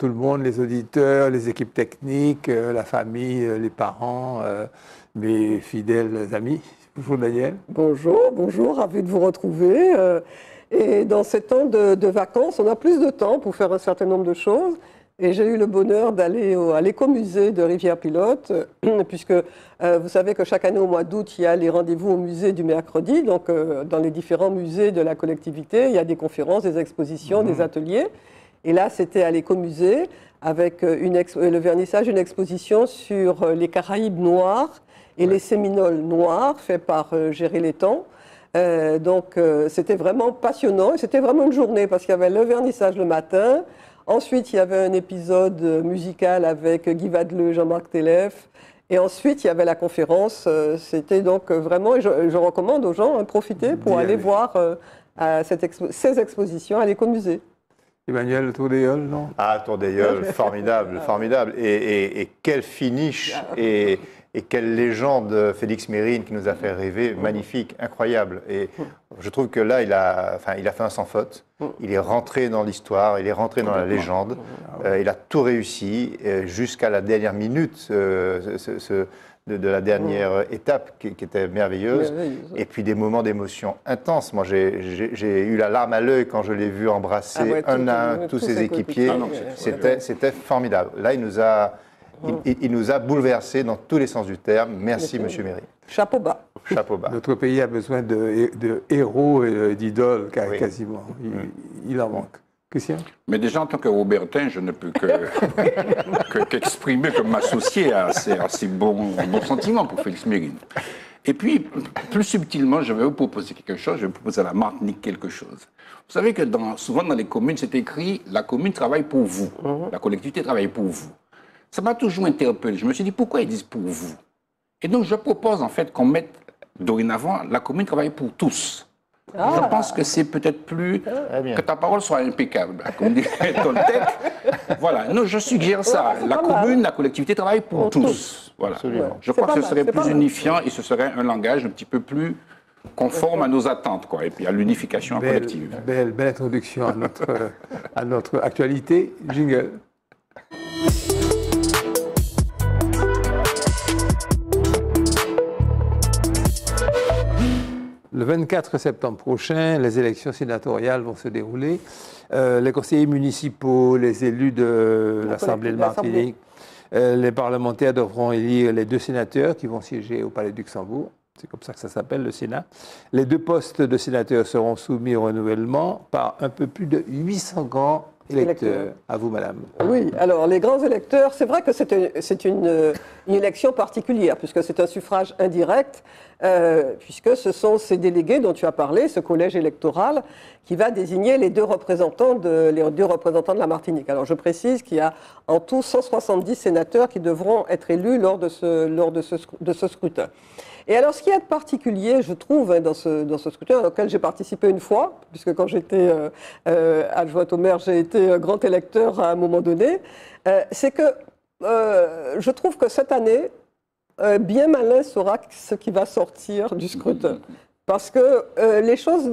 tout le monde, les auditeurs, les équipes techniques, la famille, les parents, mes fidèles amis. Bonjour Daniel. Bonjour, bonjour, ravi de vous retrouver. Et dans ces temps de, vacances, on a plus de temps pour faire un certain nombre de choses. Et j'ai eu le bonheur d'aller à l'écomusée de Rivière-Pilote, puisque euh, vous savez que chaque année au mois d'août, il y a les rendez-vous au musée du mercredi. Donc, euh, dans les différents musées de la collectivité, il y a des conférences, des expositions, des mhm. ateliers. Et là, c'était à l'écomusée avec euh, une le vernissage d'une exposition sur les Caraïbes noirs et les Séminoles noirs, fait par Géry Létang. Euh, donc euh, c'était vraiment passionnant et c'était vraiment une journée parce qu'il y avait le vernissage le matin. Ensuite, il y avait un épisode musical avec Guy Vadeleu, Jean-Marc Télèf. Et ensuite, il y avait la conférence. Euh, c'était donc vraiment, et je, recommande aux gens de profiter pour aller voir ces expositions à l'écomusée. Emmanuel, le Tour des non? Ah, Tour des formidable, formidable. Et, et, quel finish et, et quelle légende Félix Mérine qui nous a fait rêver, magnifique, incroyable. Et je trouve que là, il a, enfin, il a fait un sans faute. Il est rentré dans l'histoire, il est rentré dans la légende. Euh, il a tout réussi jusqu'à la dernière minute euh, de, la dernière étape qui, était merveilleuse. Et puis des moments d'émotion intenses. Moi, j'ai eu la larme à l'œil quand je l'ai vu embrasser ah un à un tous ses équipiers. Ah c'était formidable. Là, il nous a il, nous a bouleversés dans tous les sens du terme. Merci, Monsieur Méry. Chapeau bas. Chapeau bas. Notre pays a besoin de, héros et d'idoles quasiment. Il, en manque. Christian Mais déjà, en tant que Robertin, je ne peux qu'exprimer, que, m'associer à ces, bons, sentiments pour Félix Mérine. Et puis, plus subtilement, je vais vous proposer quelque chose, je vais vous proposer à la Martinique quelque chose. Vous savez que souvent dans les communes, c'est écrit la commune travaille pour vous, mhm. la collectivité travaille pour vous ça m'a toujours interpellé. Je me suis dit, pourquoi ils disent pour vous? Et donc, je propose en fait qu'on mette dorénavant la commune travaille pour tous. Ah. Je pense que c'est peut-être plus que ta parole soit impeccable. Comme dirait Toltec. voilà. Non, je suggère ça. la commune, la collectivité travaille pour, tous. Voilà. Je crois que ce serait plus unifiant et ce serait un langage un petit peu plus conforme à nos attentes, quoi, et puis à l'unification collective. Belle, belle introduction à notre, à notre actualité. Jingle. Le 24 septembre prochain, les élections sénatoriales vont se dérouler. Euh, les conseillers municipaux, les élus de l'Assemblée de Martinique, euh, les parlementaires devront élire les deux sénateurs qui vont siéger au Palais du Luxembourg. C'est comme ça que ça s'appelle, le Sénat. Les deux postes de sénateurs seront soumis au renouvellement par un peu plus de 800 grands électeurs. À vous, madame. Oui, alors les grands électeurs, c'est vrai que c'est une, une, élection particulière, puisque c'est un suffrage indirect, euh, puisque ce sont ces délégués dont tu as parlé, ce collège électoral, qui va désigner les deux représentants de, les deux représentants de la Martinique. Alors je précise qu'il y a en tout 170 sénateurs qui devront être élus lors de ce, lors de ce, de ce scrutin. Et alors, ce qui est particulier, je trouve, dans ce, dans ce scrutin, auquel j'ai participé une fois, puisque quand j'étais euh, euh, adjointe au maire, j'ai été grand électeur à un moment donné, euh, c'est que je trouve que cette année, bien malin sera ce qui va sortir du scrutin. Parce que les choses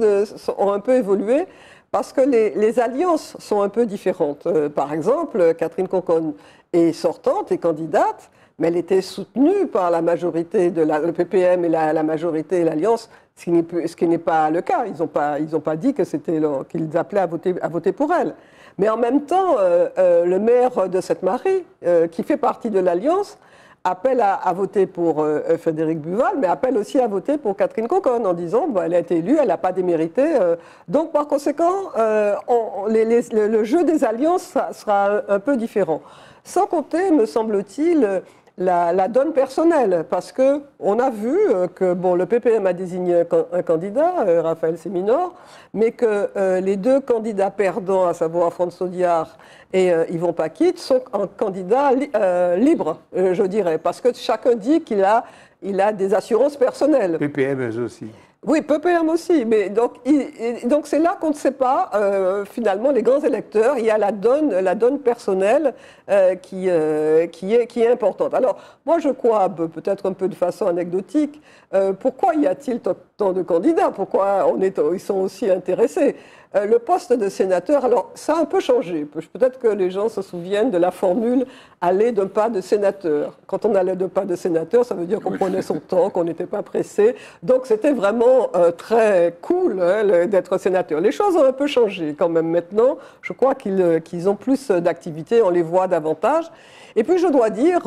ont un peu évolué, parce que les, les alliances sont un peu différentes. par exemple, Catherine Conconne est sortante et candidate, mais elle était soutenue par la majorité de la, le PPM et la, majorité et l'Alliance, ce qui n'est pas le cas. Ils n'ont pas, dit que c'était qu'ils appelaient à voter, pour elle. Mais en même temps, euh, euh, le maire de cette marie, euh, qui fait partie de l'Alliance, appelle à, voter pour Frédéric Buval, mais appelle aussi à voter pour Catherine Coconne en disant bah, elle a été élue, elle n'a pas démérité. donc par conséquent, le, jeu des alliances sera un peu différent. Sans compter, me semble-t-il, la, donne personnelle, parce que on a vu euh, que bon, le PPM a désigné un, candidat, euh, Raphaël Séminor, mais que euh, les deux candidats perdants, à savoir François Audiard et Yvon Paquit, sont un candidat libre, je dirais, parce que chacun dit qu'il a, il a des assurances personnelles. PPM aussi. Oui, PPM aussi. Mais donc, c'est là qu'on ne sait pas euh, finalement les grands électeurs. Il y a la donne, la donne personnelle euh, qui, euh, qui, est, importante. Alors, moi, je crois peut-être un peu de façon anecdotique. pourquoi y a-t-il tant de candidats? Pourquoi ils sont aussi intéressés? Euh, le poste de sénateur, alors ça a un peu changé. Peut-être que les gens se souviennent de la formule aller d'un pas de sénateur. Quand on allait d'un pas de sénateur, ça veut dire qu'on prenait son temps, qu'on n'était pas pressé. Donc c'était vraiment euh, très cool hein, d'être sénateur. Les choses ont un peu changé quand même maintenant. Je crois qu'ils euh, ont plus d'activités, on les voit davantage. Et puis je dois dire,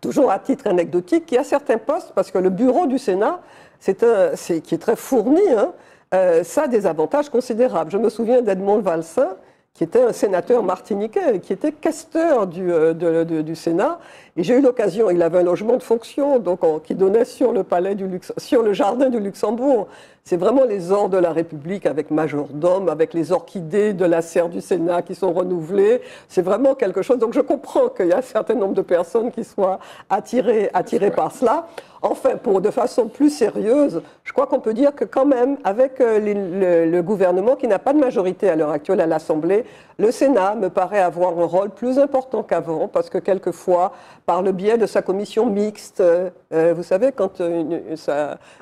toujours à titre anecdotique, qu'il y a certains postes, parce que le bureau du Sénat, c'est qui est très fourni, hein, euh, ça a des avantages considérables. Je me souviens d'Edmond Valsin, qui était un sénateur martiniquais, qui était questeur du, euh, du Sénat. Et j'ai eu l'occasion, il avait un logement de fonction, donc qui donnait sur le palais du sur le jardin du Luxembourg. C'est vraiment les ors de la République avec majordome, avec les orchidées de la serre du Sénat qui sont renouvelées. C'est vraiment quelque chose. Donc je comprends qu'il y a un certain nombre de personnes qui soient attirées, attirées par cela. Enfin, pour de façon plus sérieuse, je crois qu'on peut dire que quand même, avec euh, le, gouvernement qui n'a pas de majorité à l'heure actuelle à l'Assemblée, le Sénat me paraît avoir un rôle plus important qu'avant, parce que quelquefois, par le biais de sa commission mixte, euh, euh, vous savez, quand une,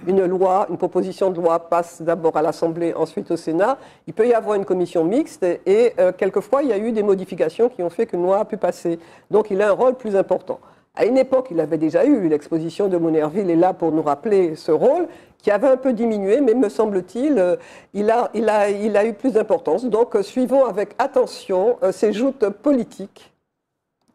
une, loi, une proposition de loi passe d'abord à l'Assemblée, ensuite au Sénat, il peut y avoir une commission mixte, et quelquefois, il y a eu des modifications qui ont fait qu'une loi a pu passer. Donc, il a un rôle plus important. À une époque, il avait déjà eu l'exposition de Monerville est là pour nous rappeler ce rôle qui avait un peu diminué, mais me semble-t-il, euh, il, a, il, a, il a eu plus d'importance. Donc, euh, suivons avec attention euh, ces joutes politiques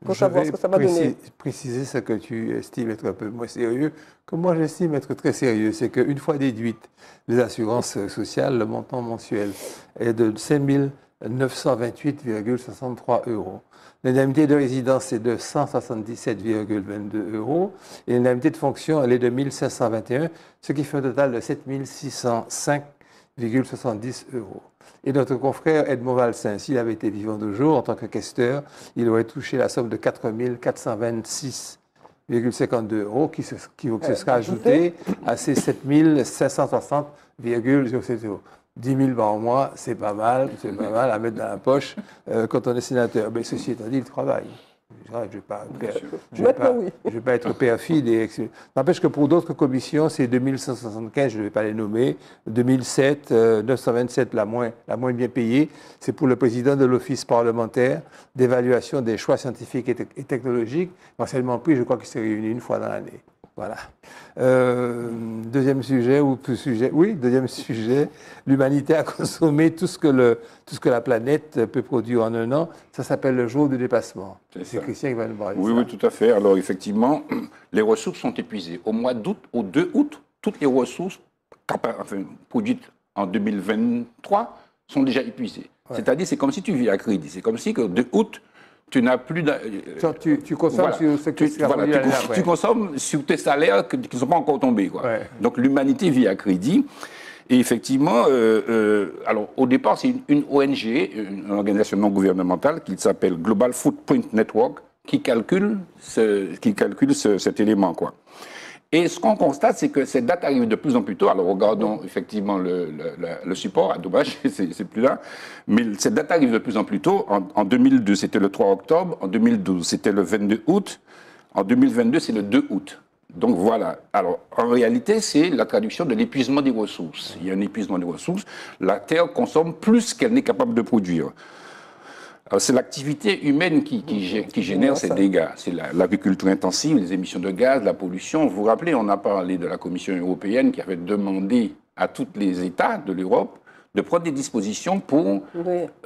pour savoir ce que ça va donner. Préciser ce que tu estimes être un peu moins sérieux, que moi j'estime être très sérieux, c'est qu'une fois déduite les assurances sociales, le montant mensuel est de 5 928,63 euros. L'indemnité de résidence est de 177,22 euros et l'indemnité de fonction, elle est de 1521, ce qui fait un total de 7605,70 euros. Et notre confrère Edmond Valsin, s'il avait été vivant de jour en tant que questeur, il aurait touché la somme de 4426,52 euros qui, se, qui, qui sera ajouté à ces 7560,07 euros. 10 000 par mois, c'est pas mal, c'est pas mal à mettre dans la poche euh, quand on est sénateur. Mais ceci étant dit, il travaille. Je ne vais, pas, vais pas être perfide. N'empêche que pour d'autres commissions, c'est 2175, je ne vais pas les nommer. 2007, 927, euh, la moins, la moins bien payée. C'est pour le président de l'Office parlementaire d'évaluation des choix scientifiques et, technologiques. Enseignement plus, je crois qu'il s'est réuni une fois dans l'année. Voilà. Euh, deuxième sujet, ou plus sujet, oui, deuxième sujet, l'humanité a consommé tout ce, que le, tout ce que la planète peut produire en un an. Ça s'appelle le jour du dépassement. C'est Christian qui va nous parler. Oui, oui, tout à fait. Alors effectivement, les ressources sont épuisées. Au mois d'août, au 2 août, toutes les ressources produites en 2023 sont déjà épuisées. C'est-à-dire, c'est comme si tu vis à crédit. C'est comme si, que 2 août, tu n'as plus. Tu, tu, consommes sur ce tu, tu, consommes sur tes salaires qui ne sont pas encore tombés. Quoi. Donc l'humanité vit à crédit. Et effectivement, euh, euh, alors au départ, c'est une, ONG, une organisation non gouvernementale qui s'appelle Global Footprint Network, qui calcule, ce, qui calcule cet élément. Quoi. Et ce qu'on constate, c'est que cette date arrive de plus en plus tôt. Alors, regardons effectivement le, le, support, à dommage, c'est plus là. Mais cette date arrive de plus en plus tôt. En, 2002, c'était le 3 octobre. En 2012, c'était le 22 août. En 2022, c'est le 2 août. Donc voilà. Alors, en réalité, c'est la traduction de l'épuisement des ressources. Il y a un épuisement des ressources. La Terre consomme plus qu'elle n'est capable de produire. C'est l'activité humaine qui, qui, génère ces dégâts. C'est l'agriculture intensive, les émissions de gaz, la pollution. Vous vous rappelez, on a parlé de la Commission européenne qui avait demandé à tous les États de l'Europe de prendre des dispositions pour,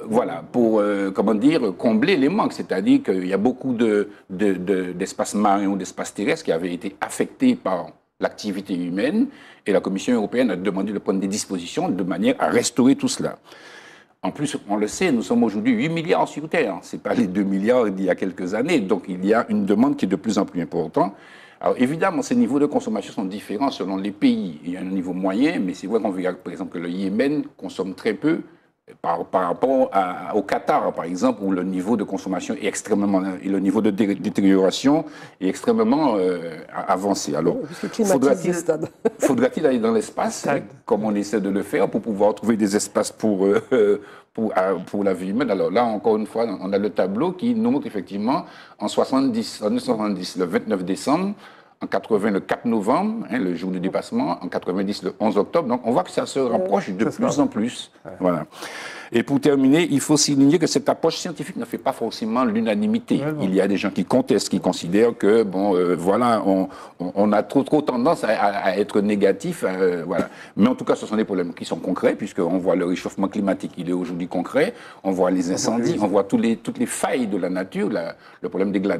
voilà, pour euh, comment dire, combler les manques. C'est-à-dire qu'il y a beaucoup d'espaces de, marins ou d'espaces terrestres qui avaient été affectés par l'activité humaine et la Commission européenne a demandé de prendre des dispositions de manière à restaurer tout cela. En plus, on le sait, nous sommes aujourd'hui 8 milliards sur Terre. Ce n'est pas les 2 milliards d'il y a quelques années. Donc il y a une demande qui est de plus en plus importante. Alors évidemment, ces niveaux de consommation sont différents selon les pays. Il y a un niveau moyen, mais c'est vrai qu'on regarde par exemple que le Yémen consomme très peu par, rapport au Qatar, par exemple, où le niveau de consommation est extrêmement et le niveau de détérioration est extrêmement euh, avancé. Alors, faudra-t-il aller dans l'espace, comme on essaie de le faire, pour pouvoir trouver des espaces pour, euh, pour, pour, la vie humaine? Alors là, encore une fois, on a le tableau qui nous montre effectivement en 70, en 1970, le 29 décembre, en 80 le 4 novembre, hein, le jour du dépassement, en 90 le 11 octobre. Donc on voit que ça se rapproche de plus en plus. Voilà. Et pour terminer, il faut souligner que cette approche scientifique ne fait pas forcément l'unanimité. Il y a des gens qui contestent, qui considèrent que, bon, euh, voilà, on, on, a trop, trop tendance à, à, être négatif. Euh, voilà. Mais en tout cas, ce sont des problèmes qui sont concrets, puisqu'on voit le réchauffement climatique, il est aujourd'hui concret. On voit les incendies, on voit tous les, toutes les failles de la nature, la, le problème des de, de,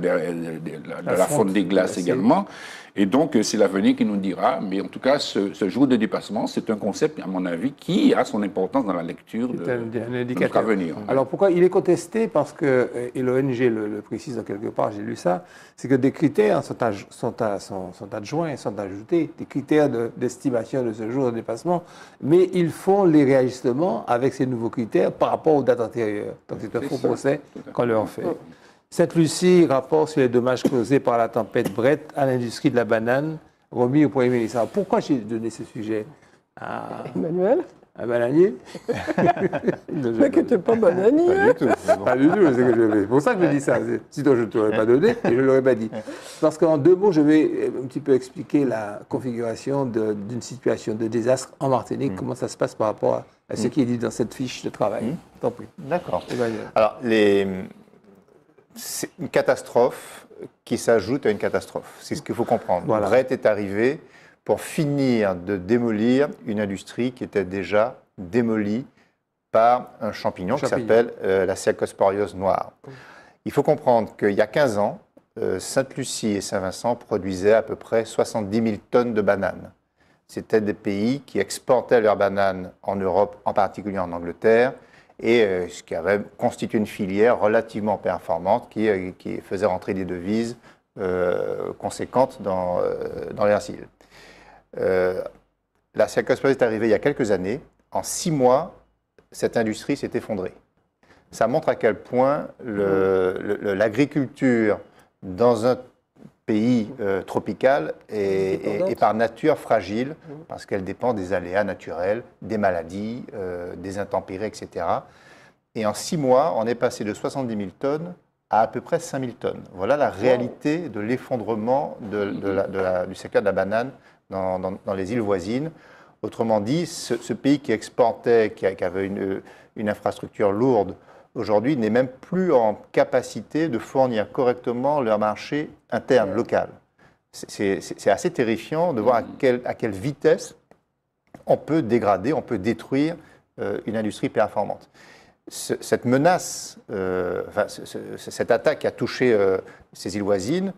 la, la fonte des glaces également. Et donc, c'est l'avenir qui nous dira. Mais en tout cas, ce, ce jour de dépassement, c'est un concept, à mon avis, qui a son importance dans la lecture de, un, indicateur. avenir. Alors, pourquoi il est contesté? Parce que, et l'ONG le, le, précise quelque part, j'ai lu ça, c'est que des critères sont, sont, sont, sont, adjoints, sont ajoutés, des critères d'estimation de, ce jour de dépassement, mais ils font les réajustements avec ces nouveaux critères par rapport aux dates antérieures. Donc, c'est un faux procès qu'on leur fait. Sainte-Lucie, rapport sur les dommages causés par la tempête Brett à l'industrie de la banane, remis au Premier ministre. pourquoi j'ai donné ce sujet à Emmanuel Un bananier? Mais que tu n'es pas bananier Pas du tout. Pas du tout, c'est pour ça que je dis ça. Sinon, je ne t'aurais pas donné et je ne l'aurais pas dit. Parce qu'en deux mots, je vais un petit peu expliquer la configuration d'une situation de désastre en Martinique, mm. comment ça se passe par rapport à, ce mm. qui est dit dans cette fiche de travail. Mm. D'accord. Alors, les c'est une catastrophe qui s'ajoute à une catastrophe. C'est ce qu'il faut comprendre. Voilà. Brett est arrivé pour finir de démolir une industrie qui était déjà démolie par un champignon, qui s'appelle euh, la cercosporiose noire. Il faut comprendre qu'il y a 15 ans, euh, Sainte-Lucie et Saint-Vincent produisaient à peu près 70 000 tonnes de bananes. C'était des pays qui exportaient leurs bananes en Europe, en particulier en Angleterre, et euh, ce qui avait constitué une filière relativement performante qui, euh, faisait rentrer des devises euh, conséquentes dans, dans l'air civil. la cercosporiose est arrivée il y a quelques années. En six mois, cette industrie s'est effondrée. Ça montre à quel point l'agriculture dans un pays euh, tropical est, par nature fragile mmh. parce qu'elle dépend des aléas naturels, des maladies, euh, des intempéries, etc. Et en six mois, on est passé de 70 000 tonnes à à peu près 5 000 tonnes. Voilà la réalité de l'effondrement du secteur de la banane dans, les îles voisines. Autrement dit, ce, pays qui exportait, qui, avait une, une infrastructure lourde, aujourd'hui, n'est même plus en capacité de fournir correctement leur marché interne, local. C'est assez terrifiant de voir à quelle, à quelle, vitesse on peut dégrader, on peut détruire euh, une industrie performante. cette menace, euh, enfin, cette attaque qui a touché euh, ces îles voisines,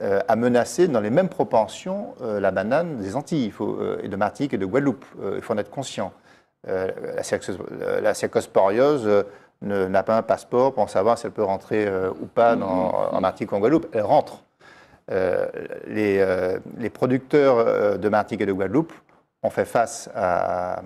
a menacé dans les mêmes proportions la banane des Antilles faut, et de Martinique et de Guadeloupe. il faut en être conscient. la, cercosporiose n'a pas un passeport pour savoir si elle peut rentrer euh, ou pas dans, en Martinique ou en Guadeloupe. Elle rentre. Euh, les, euh, les, producteurs de Martinique et de Guadeloupe ont fait face à,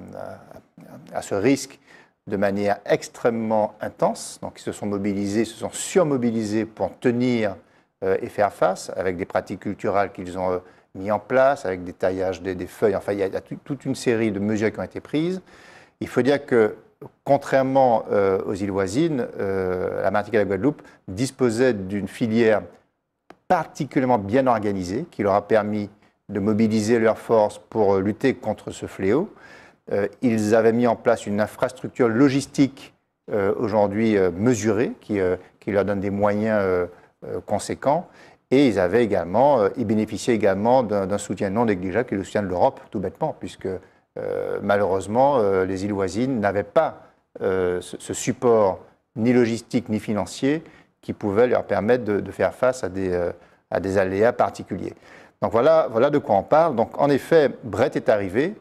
à, ce risque de manière extrêmement intense. Donc, ils se sont mobilisés, se sont surmobilisés pour tenir et faire face avec des pratiques culturelles qu'ils ont mis en place, avec des taillages des, feuilles. Enfin, il y a, toute une série de mesures qui ont été prises. Il faut dire que contrairement euh, aux îles voisines, euh, la Martinique et la Guadeloupe disposaient d'une filière particulièrement bien organisée qui leur a permis de mobiliser leurs forces pour lutter contre ce fléau. Euh, ils avaient mis en place une infrastructure logistique aujourd'hui mesurée qui, leur donne des moyens conséquents. Et ils avaient également, ils bénéficiaient également d'un soutien non négligeable qui est le soutien de l'Europe, tout bêtement, puisque malheureusement, euh, les îles voisines n'avaient pas euh, ce, support ni logistique ni financier qui pouvait leur permettre de, faire face à des, à des, aléas particuliers. Donc voilà, voilà de quoi on parle. Donc en effet, Brett est arrivé,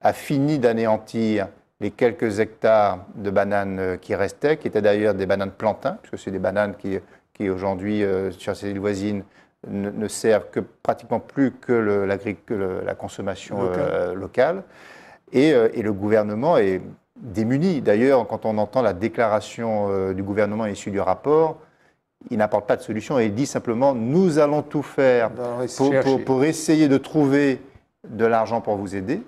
a fini d'anéantir les quelques hectares de bananes qui restaient, qui étaient d'ailleurs des bananes plantains, puisque c'est des bananes qui, qui aujourd'hui, sur ces îles voisines, ne, servent que pratiquement plus que, le, la consommation locale. Euh, et, le gouvernement est démuni. D'ailleurs, quand on entend la déclaration euh, du gouvernement issue du rapport, il n'apporte pas de solution et il dit simplement nous allons tout faire pour, essayer de trouver de l'argent pour vous aider.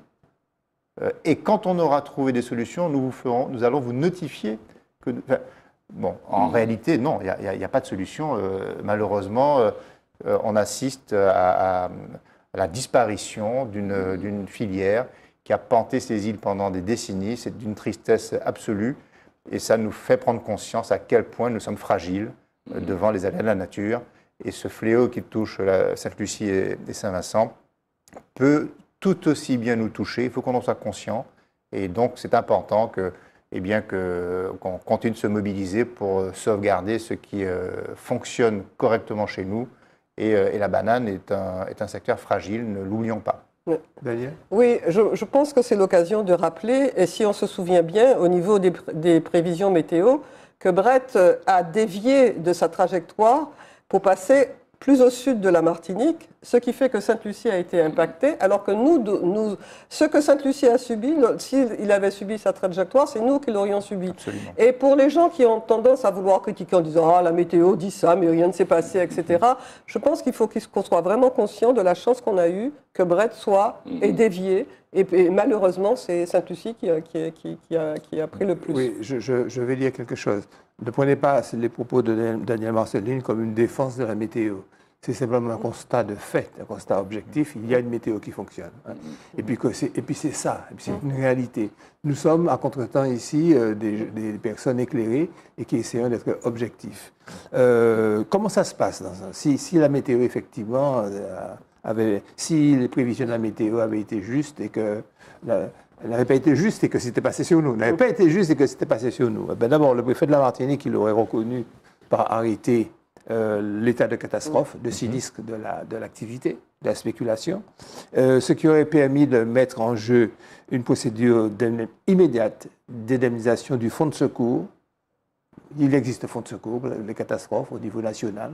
Euh, et quand on aura trouvé des solutions, nous, vous ferons, nous allons vous notifier que. bon, en réalité, non, il n'y a, pas de solution. malheureusement, on assiste à, la disparition d'une filière qui a panté ces îles pendant des décennies. C'est d'une tristesse absolue et ça nous fait prendre conscience à quel point nous sommes fragiles devant les aléas de la nature. Et ce fléau qui touche Sainte-Lucie et Saint-Vincent peut tout aussi bien nous toucher. Il faut qu'on en soit conscient. Et donc, c'est important que, eh bien, qu'on continue de se mobiliser pour sauvegarder ce qui euh, fonctionne correctement chez nous. Et, euh, la banane est un, est un secteur fragile, ne l'oublions pas. Daniel Oui, je, pense que c'est l'occasion de rappeler, et si on se souvient bien, au niveau des, des prévisions météo, que Brett a dévié de sa trajectoire pour passer plus au sud de la Martinique, ce qui fait que Sainte-Lucie a été impactée, alors que nous, nous ce que Sainte-Lucie a subi, s'il avait subi sa trajectoire, c'est nous qui l'aurions subi. Et pour les gens qui ont tendance à vouloir critiquer en disant Ah, la météo dit ça, mais rien ne s'est passé, etc., je pense qu'il faut qu'on soit vraiment conscient de la chance qu'on a eue que Brett soit et mm-hmm. dévié. Et, malheureusement, c'est Sainte-Lucie qui, qui, qui, a, qui, a, pris le plus. Oui, je, je vais dire quelque chose. Ne prenez pas les propos de Daniel Marceline comme une défense de la météo. C'est simplement un constat de fait, un constat objectif. Il y a une météo qui fonctionne. Hein. Et puis, c'est ça, c'est une réalité. Nous sommes à contre-temps ici euh, des, personnes éclairées et qui essayons d'être objectifs. Euh, comment ça se passe dans si, si, la météo effectivement euh, avait, si les prévisions de la météo avaient été justes et que elle n'avait pas été juste et que c'était passé sur nous. N'avait pas été juste et que c'était passé sur nous. Ben D'abord, le préfet de la Martinique, il aurait reconnu par arrêté euh, l'état de catastrophe, de sinistre de l'activité, la, de, la spéculation, euh, ce qui aurait permis de mettre en jeu une procédure immédiate d'indemnisation du fonds de secours. Il existe un fonds de secours les catastrophes au niveau national.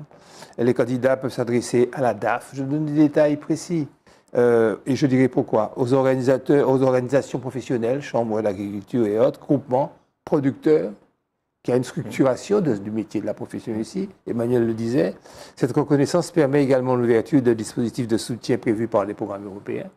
les candidats peuvent s'adresser à la DAF. Je donne des détails précis. Euh, et je dirais pourquoi. Aux organisateurs, aux organisations professionnelles, chambres d'agriculture et autres, groupements, producteurs, qui a une structuration du métier de la profession ici. Emmanuel le disait. Cette reconnaissance permet également l'ouverture de dispositifs de soutien prévus par les programmes européens.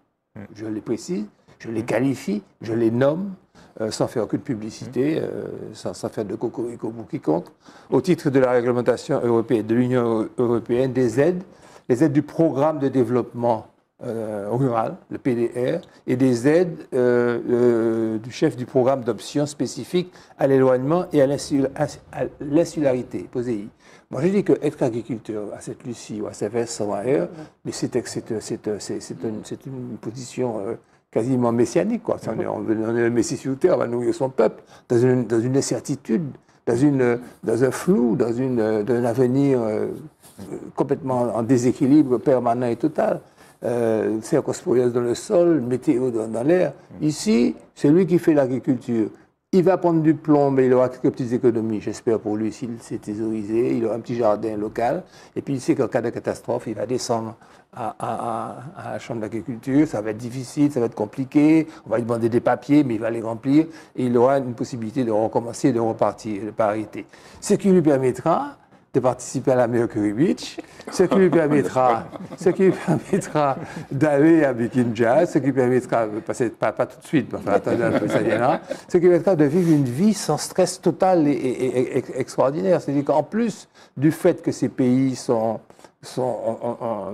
Je les précise, je les qualifie, je les nomme, euh, sans faire aucune publicité, euh, sans, faire de cocorico pour quiconque, au titre de la réglementation européenne, de l'Union européenne, des aides, les aides du programme de développement rural, le PDR, et des aides euh, euh, du chef du programme d'options spécifiques à l'éloignement et à l'insularité, POSEI. Moi, je dis qu'être agriculteur à cette Lucie ou à Saint-Vincent ou ailleurs, mais c'est une, position quasiment messianique. Quoi. On, est, on est le Messie sur terre, on va nourrir son peuple dans une, dans une incertitude, dans, une, dans un flou, dans, une, dans un avenir complètement en déséquilibre permanent et total euh, dans le sol, météo dans, l'air. Ici, c'est lui qui fait l'agriculture. Il va prendre du plomb, mais il aura quelques petites économies, j'espère pour lui, s'il s'est thésaurisé. Il aura un petit jardin local. Et puis il sait qu'en cas de catastrophe, il va descendre à, à, la chambre d'agriculture. Ça va être difficile, ça va être compliqué. On va lui demander des papiers, mais il va les remplir. Et il aura une possibilité de recommencer, de repartir, de ne pas arrêter. Ce qui lui permettra de participer à la Mercury Beach, ce qui lui permettra, ce qui lui permettra d'aller à Bikini Jazz, ce qui lui permettra, pas, pas, tout de suite, enfin, attendez un peu, ça viendra, ce qui lui permettra de vivre une vie sans stress total et, extraordinaire. C'est-à-dire qu'en plus du fait que ces pays sont, sont en,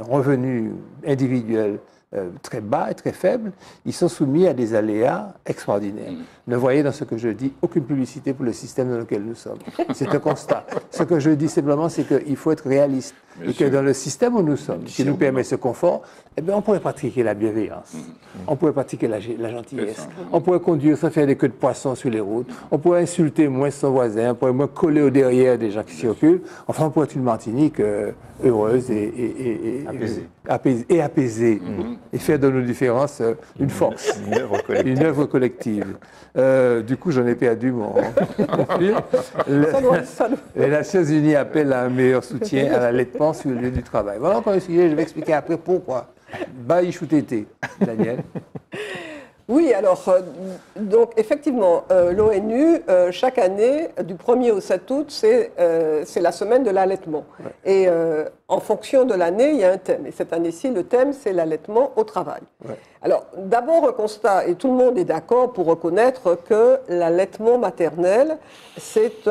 revenu individuel euh, très bas et très faible, ils sont soumis à des aléas extraordinaires. Mm. Ne voyez dans ce que je dis aucune publicité pour le système dans lequel nous sommes. C'est un constat. Ce que je dis simplement, c'est qu'il faut être réaliste. et que dans le système où nous sommes, qui nous permet ce confort, eh bien, on pourrait pratiquer la bienveillance, mm. on pourrait pratiquer la, gentillesse, on pourrait conduire sans faire des queues de poisson sur les routes, on pourrait insulter moins son voisin, on pourrait moins coller au derrière des gens qui circulent. Enfin, on pourrait être une Martinique euh, heureuse et, et, apaisée. Mm-hmm et faire de nos différences euh, une force, une œuvre collective. Euh, du coup, j'en ai perdu mon, fil. Les Nations Unies appellent à un meilleur soutien à l'allaitement sur le lieu du travail. Voilà encore un sujet, je vais expliquer après pourquoi. Baïchoutété, Daniel. Oui, alors, euh, donc effectivement, euh, l'ONU, euh, chaque année, du 1er au 7 août, c'est c'est la semaine de l'allaitement. Et en fonction de l'année, il y a un thème. Et cette année-ci, le thème, c'est l'allaitement au travail. Alors, d'abord, un constat, et tout le monde est d'accord pour reconnaître que l'allaitement maternel, c'est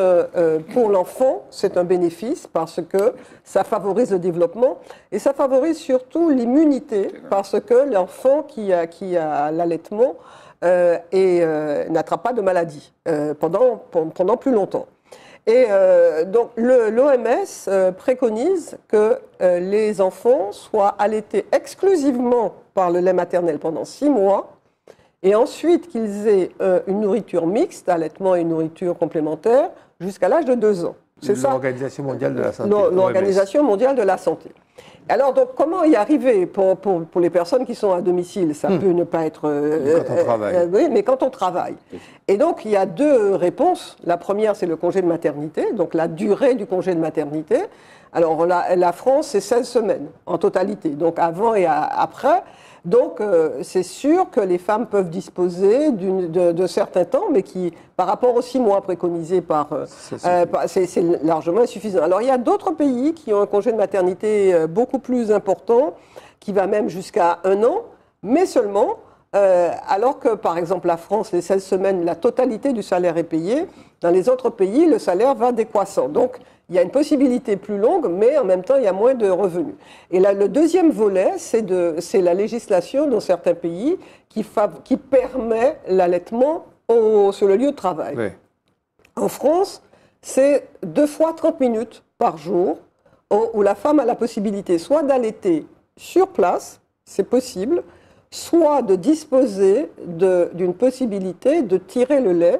pour l'enfant, c'est un bénéfice parce que ça favorise le développement et ça favorise surtout l'immunité parce que l'enfant qui a, qui a l'allaitement euh, et euh, n'attrape pas de maladie euh, pendant, pendant plus longtemps. Et donc l'OMS préconise que les enfants soient allaités exclusivement par le lait maternel pendant six mois et ensuite qu'ils aient une nourriture mixte, allaitement et nourriture complémentaire, jusqu'à l'âge de deux ans. C'est ça L'Organisation mondiale de la santé. L'Organisation mondiale de la santé. Alors, donc, comment y arriver pour, pour, pour, les personnes qui sont à domicile? Ça hmm. peut ne pas être. Euh, quand on travaille. Euh, oui, mais quand on travaille. Et donc, il y a deux réponses. La première, c'est le congé de maternité, donc la durée du congé de maternité. Alors, la, la France, c'est 16 semaines en totalité, donc avant et après. Donc, euh, c'est sûr que les femmes peuvent disposer de, de, certains temps, mais qui, par rapport aux six mois préconisés par, euh, euh, c'est largement insuffisant. Alors, il y a d'autres pays qui ont un congé de maternité beaucoup plus important, qui va même jusqu'à un an, mais seulement alors que, par exemple, la France, les 16 semaines, la totalité du salaire est payée. Dans les autres pays, le salaire va décroissant. Donc, il y a une possibilité plus longue, mais en même temps, il y a moins de revenus. Et là, le deuxième volet, c'est la législation dans certains pays qui, qui permet l'allaitement sur le lieu de travail. En France, c'est deux fois 30 minutes par jour où la femme a la possibilité soit d'allaiter sur place, c'est possible, soit de disposer d'une possibilité de tirer le lait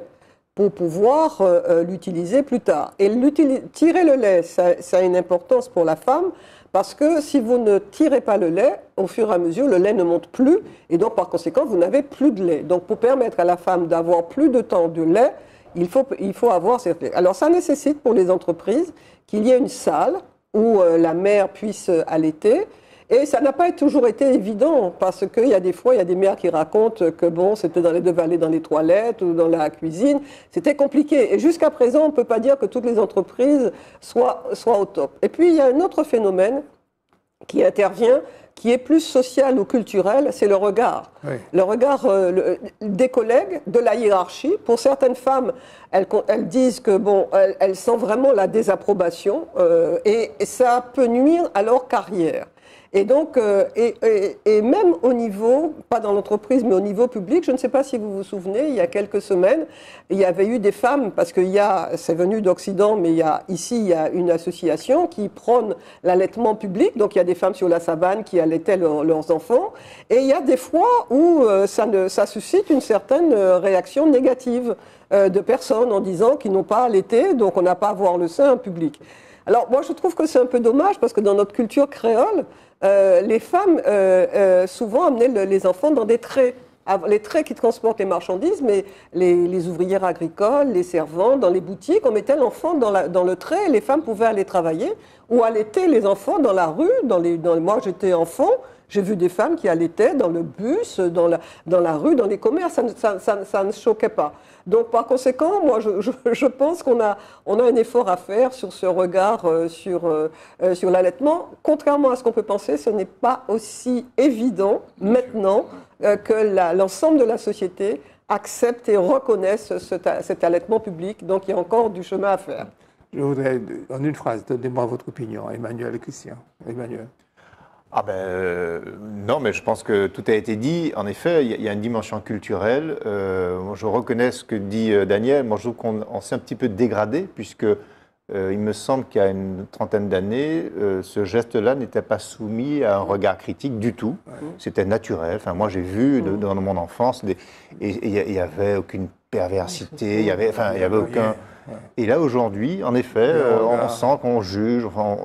pour pouvoir euh, euh, l'utiliser plus tard. Et tirer le lait, ça, a une importance pour la femme parce que si vous ne tirez pas le lait, au fur et à mesure, le lait ne monte plus et donc par conséquent, vous n'avez plus de lait. Donc pour permettre à la femme d'avoir plus de temps de lait, il faut, il faut avoir cette lait. Alors ça nécessite pour les entreprises qu'il y ait une salle où euh, la mère puisse allaiter et ça n'a pas toujours été évident parce qu'il y a des fois, il y a des mères qui racontent que bon, c'était dans les deux vallées, dans les toilettes ou dans la cuisine. C'était compliqué. Et jusqu'à présent, on ne peut pas dire que toutes les entreprises soient, soient au top. Et puis, il y a un autre phénomène qui intervient, qui est plus social ou culturel, c'est le regard. Le regard euh, des collègues, de la hiérarchie. Pour certaines femmes, elles, elles disent que bon, elles, sentent vraiment la désapprobation euh, et, ça peut nuire à leur carrière. Et donc, euh, et, même au niveau, pas dans l'entreprise, mais au niveau public, je ne sais pas si vous vous souvenez, il y a quelques semaines, il y avait eu des femmes, parce qu'il y a, c'est venu d'Occident, mais il y a, ici, il y a une association qui prône l'allaitement public. Donc, il y a des femmes sur la savane qui allaitaient leurs enfants. Et il y a des fois où euh, ça suscite une certaine euh, réaction négative de personnes en disant qu'ils n'ont pas allaité, donc on n'a pas à voir le sein public. Alors, moi, je trouve que c'est un peu dommage parce que dans notre culture créole, euh, les femmes euh, euh, souvent amenaient les enfants dans des traits les traits qui transportent les marchandises, mais les, ouvrières agricoles, les servants, dans les boutiques, on mettait l'enfant dans, le trait et les femmes pouvaient aller travailler ou allaiter les enfants dans la rue. Dans les, moi, j'étais enfant, j'ai vu des femmes qui allaitaient dans le bus, dans la, dans la rue, dans les commerces, ça, ne choquait pas. Donc par conséquent, moi je, pense qu'on a, on a un effort à faire sur ce regard euh, sur, euh, euh, sur l'allaitement. Contrairement à ce qu'on peut penser, ce n'est pas aussi évident maintenant que l'ensemble de la société accepte et reconnaisse cet allaitement public. Donc il y a encore du chemin à faire. Je voudrais, en une phrase, donnez-moi votre opinion, Emmanuel et Christian. Emmanuel ah ben euh, non, mais je pense que tout a été dit. En effet, il y, a une dimension culturelle. Euh, je reconnais ce que dit euh, Daniel. Moi, je trouve qu'on s'est un petit peu dégradé, puisque il me semble qu'il y a une trentaine d'années, ce geste-là n'était pas soumis à un regard critique du tout. C'était naturel. Enfin, moi, j'ai vu dans mon enfance, des, et il n'y avait aucune perversité, il y avait, enfin, il y avait aucun. Et là, aujourd'hui, en effet, on sent qu'on juge. Enfin,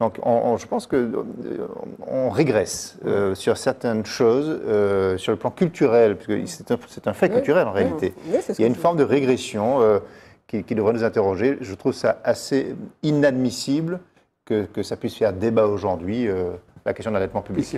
donc, je pense qu'on euh, régresse euh, sur certaines choses, euh, sur le plan culturel, parce que c'est un, fait culturel en réalité. Il y a une forme de régression qui, devrait nous interroger. Je trouve ça assez inadmissible que, ça puisse faire débat aujourd'hui, la question de l'allaitement public.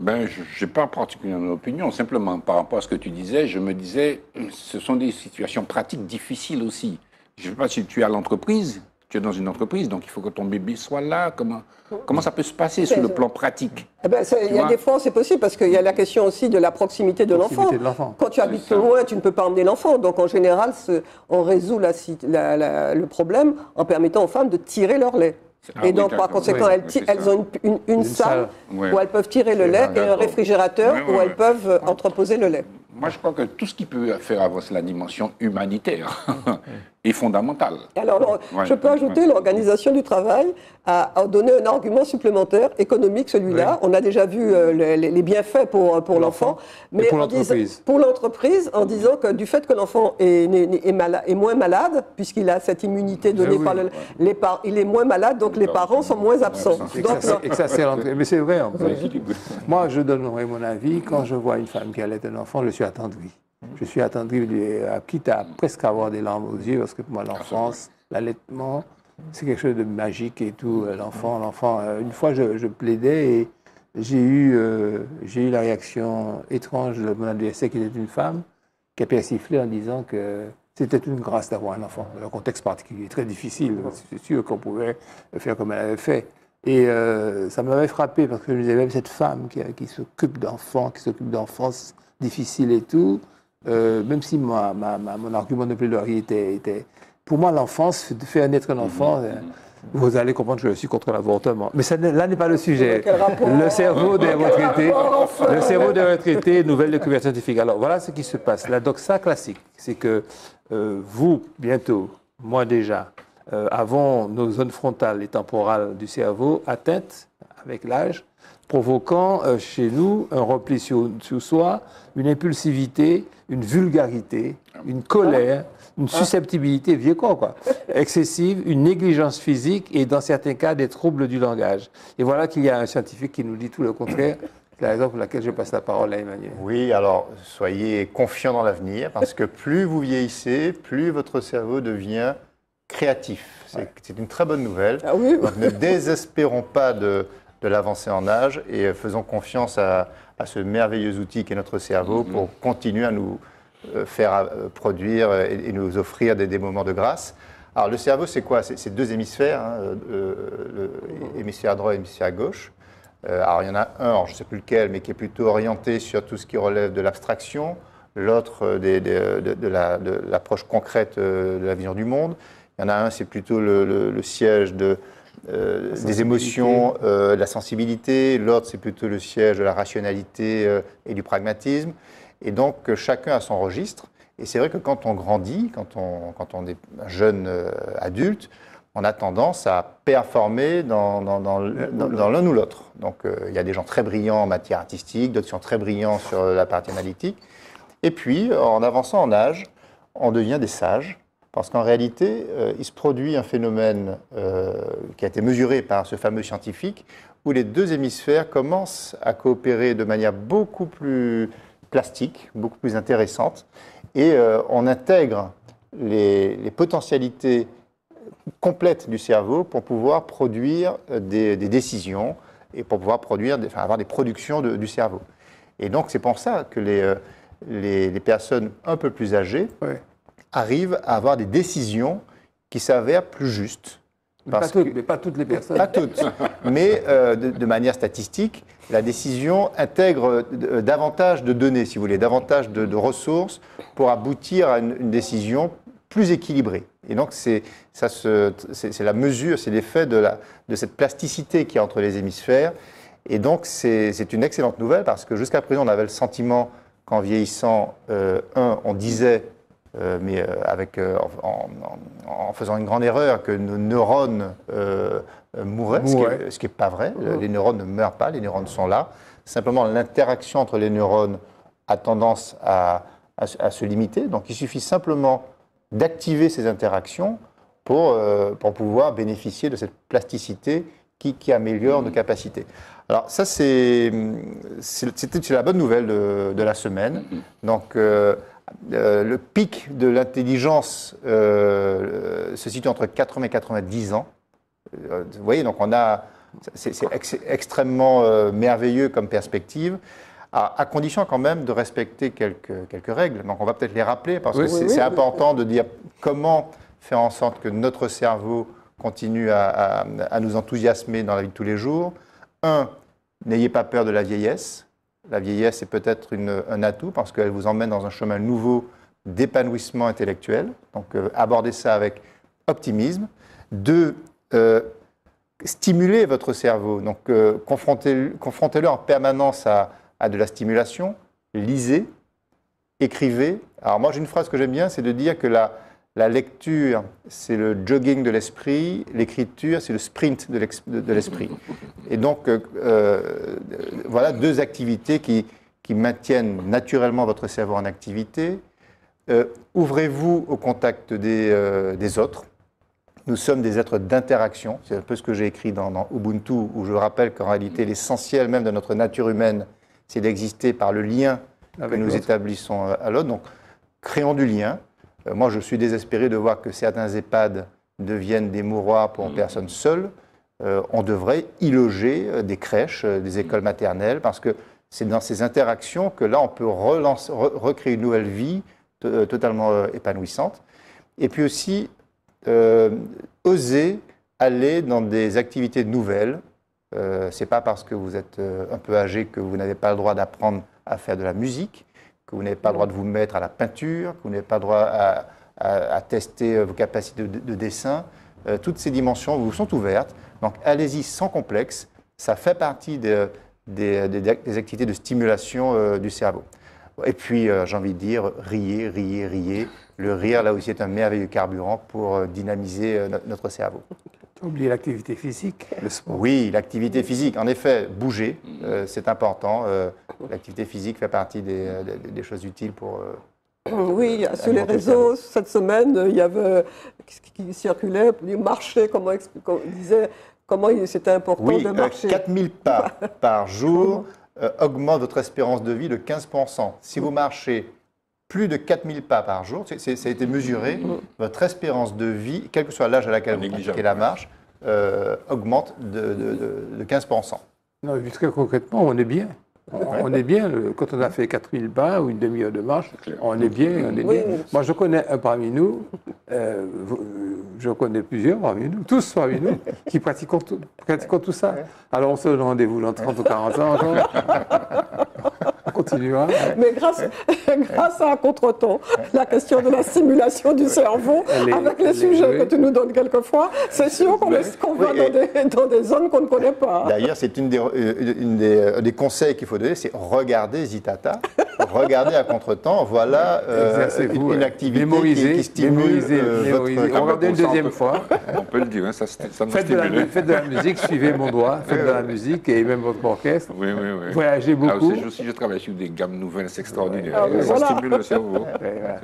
ben, je n'ai pas particulièrement d'opinion. Simplement, par rapport à ce que tu disais, je me disais, ce sont des situations pratiques difficiles aussi. Je ne sais pas si tu es à l'entreprise, tu es dans une entreprise, donc il faut que ton bébé soit là. Comment, comment ça peut se passer sur le plan pratique? Eh ben, Il y a des fois, c'est possible, parce qu'il y a la question aussi de la proximité de l'enfant. Quand tu habites loin, tu ne peux pas emmener l'enfant. Donc en général, on résout le problème en permettant aux femmes de tirer leur lait. Ah et donc, par conséquent, elles, ont une, salle, où elles peuvent tirer le lait et un réfrigérateur où elles peuvent entreposer le lait. Moi, je crois que tout ce qui peut faire avancer la dimension humanitaire est fondamental. Alors, je peux ajouter l'organisation du travail a, donné un argument supplémentaire économique, celui-là. On a déjà vu euh, les, bienfaits pour, pour l'enfant, mais pour l'entreprise. Pour l'entreprise, en disant que du fait que l'enfant est, est, moins malade, puisqu'il a cette immunité donnée par le, les parents, il est moins malade, donc les parents sont moins absents. Et ça, c'est Mais c'est vrai, en fait. Moi, je donnerai mon avis. Quand je vois une femme qui allait un enfant, je suis attendri. Je suis attendri, quitte à presque avoir des larmes aux yeux, parce que pour moi, l'enfance, l'allaitement, c'est quelque chose de magique et tout. L'enfant, l'enfant. Euh, une fois, je, plaidais et j'ai eu, euh, eu la réaction étrange de mon adversaire qui était une femme, qui a persiflé en disant que c'était une grâce d'avoir un enfant, dans un contexte particulier, très difficile. C'est sûr qu'on pouvait faire comme elle avait fait. Et euh, ça m'avait frappé parce que je me disais, même cette femme qui, qui s'occupe d'enfants, qui s'occupe d'enfance difficile et tout, euh, même si ma, mon argument de plaidoirie était, était pour moi, l'enfance, faire naître un enfant, euh, vous allez comprendre que je suis contre l'avortement. Mais ça, là n'est pas le sujet. Le cerveau des retraités, le cerveau des retraités, nouvelle découverte scientifique. Alors voilà ce qui se passe. La doxa classique, c'est que vous, bientôt, moi déjà, avons nos zones frontales et temporales du cerveau atteintes avec l'âge, provoquant chez nous un repli sur, soi, une impulsivité, une vulgarité, une colère, une susceptibilité, vieux quoi, quoi, excessive, une négligence physique et dans certains cas des troubles du langage. Et voilà qu'il y a un scientifique qui nous dit tout le contraire. C'est la raison pour laquelle je passe la parole à Emmanuel. Oui, alors soyez confiants dans l'avenir parce que plus vous vieillissez, plus votre cerveau devient créatif. C'est une très bonne nouvelle. Ah oui. Donc ne désespérons pas de, de l'avancée en âge et faisons confiance à, à ce merveilleux outil qu'est notre cerveau mm-hmm. pour continuer à nous euh, faire euh, produire et, nous offrir des, moments de grâce. Alors le cerveau, c'est quoi? C'est deux hémisphères, hein, euh, l'hémisphère droit et l'hémisphère gauche. alors il y en a un, je ne sais plus lequel, mais qui est plutôt orienté sur tout ce qui relève de l'abstraction, l'autre de, l'approche concrète de la vision du monde. Il y en a un, c'est plutôt le siège de, euh, des émotions, euh, de la sensibilité. L'autre, c'est plutôt le siège de la rationalité euh, et du pragmatisme. Et donc, chacun a son registre. Et c'est vrai que quand on grandit, quand on, quand on est un jeune adulte, on a tendance à performer dans, dans, dans, l'un ou l'autre. Donc, il y a des gens très brillants en matière artistique, d'autres sont très brillants sur la partie analytique. Et puis, en avançant en âge, on devient des sages. Parce qu'en réalité, euh, il se produit un phénomène euh, qui a été mesuré par ce fameux scientifique, où les deux hémisphères commencent à coopérer de manière beaucoup plus plastique, beaucoup plus intéressante, et euh, on intègre les, potentialités complètes du cerveau pour pouvoir produire des, décisions et pour pouvoir produire, enfin, avoir des productions du cerveau. Et donc c'est pour ça que les, personnes un peu plus âgées arrivent à avoir des décisions qui s'avèrent plus justes. Parce pas toutes, mais pas toutes les personnes. Pas toutes. mais euh, de, manière statistique, la décision intègre euh, davantage de données, si vous voulez, davantage de, ressources pour aboutir à une, décision plus équilibrée. Et donc, c'est la mesure, c'est l'effet de, de cette plasticité qui y a entre les hémisphères. Et donc, c'est une excellente nouvelle parce que jusqu'à présent, on avait le sentiment qu'en vieillissant, euh, un, on disait mais euh, avec, euh, en, faisant une grande erreur, que nos neurones mouraient, ce qui n'est pas vrai. Les neurones ne meurent pas, les neurones sont là. Simplement, l'interaction entre les neurones a tendance à, à, se limiter. Donc, il suffit simplement d'activer ces interactions pour, pour pouvoir bénéficier de cette plasticité qui, qui améliore nos capacités. Alors ça, c'est la bonne nouvelle de, de la semaine. Donc euh, le pic de l'intelligence euh, se situe entre 80 et 90 ans. Euh, vous voyez, donc on a, C'est extrêmement euh, merveilleux comme perspective. À, condition quand même de respecter quelques, quelques règles. Donc on va peut-être les rappeler parce que c'est important de dire comment faire en sorte que notre cerveau continue à, à, nous enthousiasmer dans la vie de tous les jours. Un, n'ayez pas peur de la vieillesse. La vieillesse est peut-être un atout parce qu'elle vous emmène dans un chemin nouveau d'épanouissement intellectuel. Donc euh, abordez ça avec optimisme. Deux, euh, stimulez votre cerveau. Donc euh, confrontez-le en permanence à, à, de la stimulation. Lisez, écrivez. Alors moi j'ai une phrase que j'aime bien, c'est de dire que la, la lecture, c'est le jogging de l'esprit, l'écriture, c'est le sprint de l'esprit. Et donc, euh, euh, voilà deux activités qui, qui, maintiennent naturellement votre cerveau en activité. Euh, ouvrez-vous au contact des, des, autres. Nous sommes des êtres d'interaction. C'est un peu ce que j'ai écrit dans, dans, Ubuntu, où je rappelle qu'en réalité, l'essentiel même de notre nature humaine, c'est d'exister par le lien que nous établissons à l'autre. Donc, créons du lien moi, je suis désespéré de voir que certains EHPAD deviennent des mouroirs pour une mmh. personne seule. Euh, on devrait y loger euh, des crèches, des écoles maternelles, parce que c'est dans ces interactions que là, on peut recréer une nouvelle vie totalement épanouissante. Et puis aussi, oser aller dans des activités nouvelles. Ce n'est pas parce que vous êtes un peu âgé que vous n'avez pas le droit d'apprendre à faire de la musique que vous n'avez pas le droit de vous mettre à la peinture, que vous n'avez pas le droit à, tester euh, vos capacités de, dessin. Euh, toutes ces dimensions vous sont ouvertes. Donc allez-y sans complexe. Ça fait partie des, activités de stimulation euh, du cerveau. Et puis, j'ai envie de dire, riez, riez, riez. Le rire, là aussi, est un merveilleux carburant pour dynamiser notre cerveau. Tu as oublié l'activité physique, le sport. Oui, l'activité physique. En effet, bouger, c'est important. Euh, l'activité physique fait partie des, euh, choses utiles pour. oui, sur les réseaux, cette semaine, il y avait ce qui circulait, marcher, comment on disait comment c'était important de marcher. 4000 pas par jour augmente votre espérance de vie de 15%. Si vous marchez plus de 4000 pas par jour, ça a été mesuré, mm. votre espérance de vie, quel que soit l'âge à laquelle vous pratiquez la marche, euh, augmente de, de, 15%. Non, très concrètement, on est bien. On est bien, quand on a fait 4000 pas ou une demi-heure de marche, on est bien, on est bien. Moi, je connais un parmi nous, euh, je connais plusieurs parmi nous, tous parmi nous, qui pratiquent tout, ça. Alors, on se donne rendez-vous dans 30 ou 40 ans encore. continuera. Mais grâce, grâce à un contre-temps, la question de la simulation du cerveau, avec les sujets que tu nous donnes quelquefois, c'est sûr qu'on va dans, des, dans, des, zones qu'on ne connaît pas. D'ailleurs, c'est une des, une des, euh, des, conseils qu'il faut donner, c'est regarder Zitata, regarder à contre-temps. Voilà euh, une, activité qui, stimule euh, votre Regardez une deuxième fois. On peut le dire, hein, ça, ça faites, de la, faites de la musique, suivez mon doigt, faites de la musique et même votre orchestre. Oui, oui, oui. Voyagez ah, beaucoup. Ah, aussi, je travaille des gammes nouvelles, c'est extraordinaire. Ah, ça stimule le cerveau.